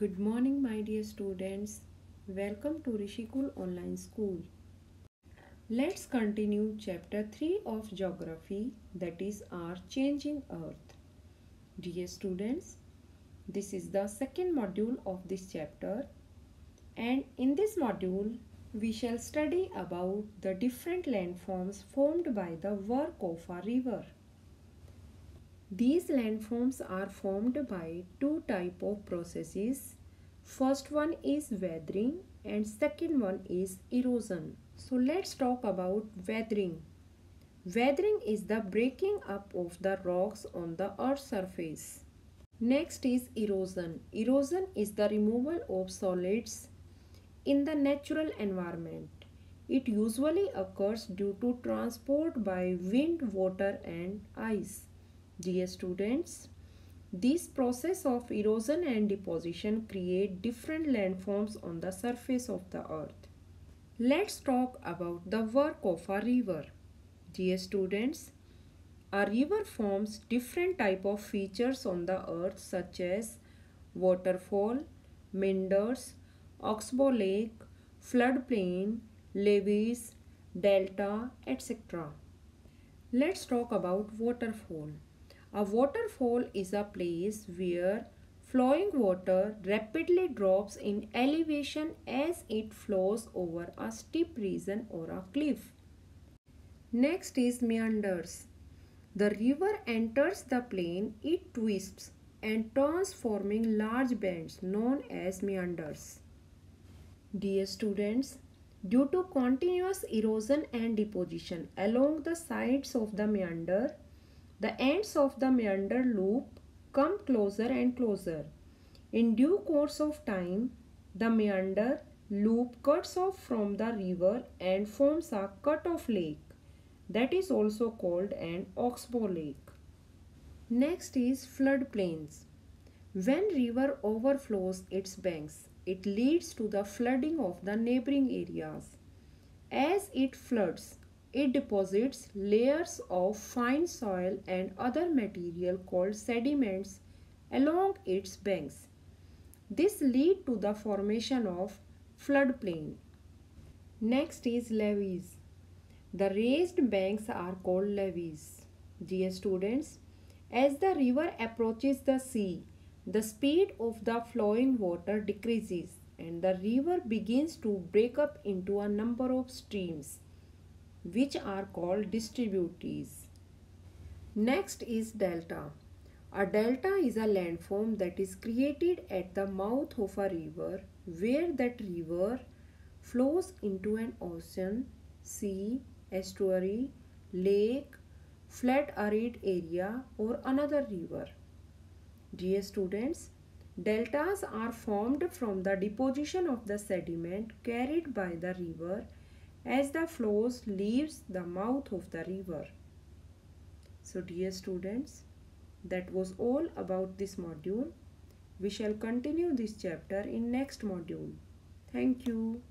Good morning, my dear students. Welcome to Rishikul Online School. Let's continue chapter 3 of geography that is our changing earth. Dear students, this is the second module of this chapter and in this module we shall study about the different landforms formed by the work of a river. These landforms are formed by two type of processes. First one is weathering and second one is erosion. So let's talk about weathering. Weathering is the breaking up of the rocks on the earth's surface. Next is erosion. Erosion is the removal of solids in the natural environment. It usually occurs due to transport by wind, water and ice. Dear students, this process of erosion and deposition create different landforms on the surface of the earth. Let's talk about the work of a river. Dear students, a river forms different type of features on the earth such as waterfall, meanders, oxbow lake, floodplain, levees, delta, etc. Let's talk about waterfall. A waterfall is a place where flowing water rapidly drops in elevation as it flows over a steep region or a cliff. Next is meanders. The river enters the plain, it twists and turns forming large bends known as meanders. Dear students, due to continuous erosion and deposition along the sides of the meander, the ends of the meander loop come closer and closer. In due course of time, the meander loop cuts off from the river and forms a cut-off lake that is also called an oxbow lake. Next is floodplains. When river overflows its banks, it leads to the flooding of the neighboring areas. As it floods, it deposits layers of fine soil and other material called sediments along its banks. This lead to the formation of floodplain. Next is levees. The raised banks are called levees. Dear students, as the river approaches the sea, the speed of the flowing water decreases and the river begins to break up into a number of streams which are called distributaries. Next is delta. A delta is a landform that is created at the mouth of a river where that river flows into an ocean, sea, estuary, lake, flat arid area or another river. Dear students, deltas are formed from the deposition of the sediment carried by the river as the flows leaves the mouth of the river. So dear students, that was all about this module. We shall continue this chapter in next module. Thank you.